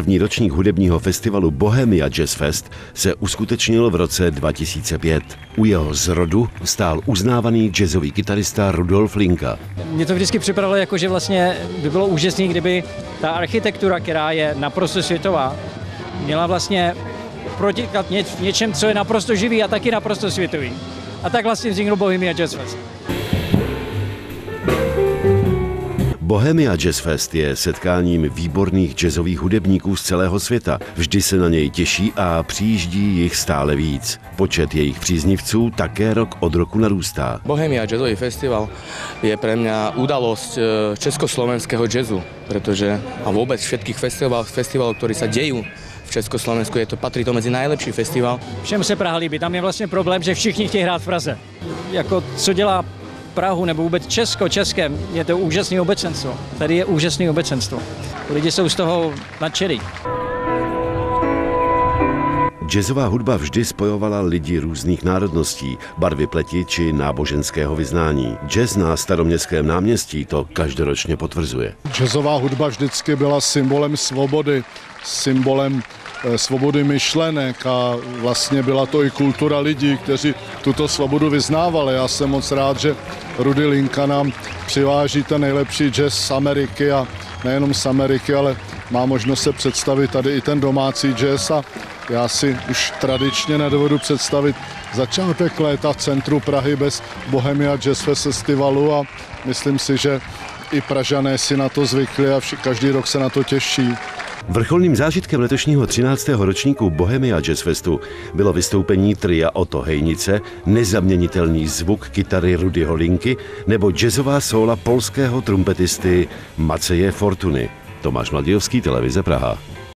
První ročník hudebního festivalu Bohemia Jazz Fest se uskutečnil v roce 2005. U jeho zrodu stál uznávaný jazzový kytarista Rudolf Linka. Mě to vždycky připadalo jako, že vlastně by bylo úžasné, kdyby ta architektura, která je naprosto světová, měla vlastně protikat ně, něčem, co je naprosto živý a taky naprosto světový. A tak vlastně vzniknul Bohemia Jazz Fest. Bohemia Jazz Fest je setkáním výborných jazzových hudebníků z celého světa. Vždy se na něj těší a přijíždí jich stále víc. Počet jejich příznivců také rok od roku narůstá. Bohemia Jazzový festival je pre mňa udalosť e, československého jazzu, pretože a vôbec všetkých festivalov, festivalov, ktorí sa dejú v Československu, je to, patrí to mezi najlepší festival. Všem se Praha líbí. Tam je vlastně problém, že všichni chtějí hrát v Praze. Jako co dělá Prahu nebo vůbec Česko, Českém, je to úžasné obecenstvo. Tady je úžasné obecenstvo. Lidi jsou z toho nadšený. Jazzová hudba vždy spojovala lidi různých národností, barvy pleti či náboženského vyznání. Jazz na staroměstském náměstí to každoročně potvrzuje. Jazzová hudba vždycky byla symbolem svobody, symbolem svobody myšlenek a vlastně byla to i kultura lidí, kteří tuto svobodu vyznávali. Já jsem moc rád, že Rudy Linka nám přiváží ten nejlepší jazz z Ameriky a nejenom z Ameriky, ale má možnost se představit tady i ten domácí jazz a já si už tradičně nedovedu představit začátek léta v centru Prahy bez Bohemia Jazz Festivalu a myslím si, že i Pražané si na to zvykli a každý rok se na to těší. Vrcholným zážitkem letošního 13. ročníku Bohemia Jazz Festu bylo vystoupení tria Oto Hejnice, nezaměnitelný zvuk kytary Rudyho Linky nebo jazzová sóla polského trumpetisty Maceje Fortuny. Tomáš Mladějovský, televize Praha.